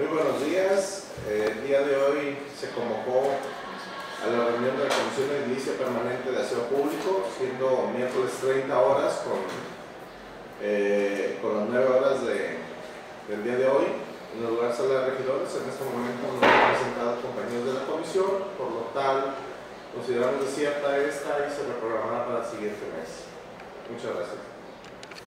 Muy buenos días. Eh, el día de hoy se convocó a la reunión de la Comisión de Edilicia Permanente de Aseo Público, siendo miércoles 30 horas con, eh, con las 9 horas de, del día de hoy. En el lugar sala de regidores, en este momento no han presentado compañeros de la comisión, por lo tal consideramos desierta esta y se reprogramará para el siguiente mes. Muchas gracias.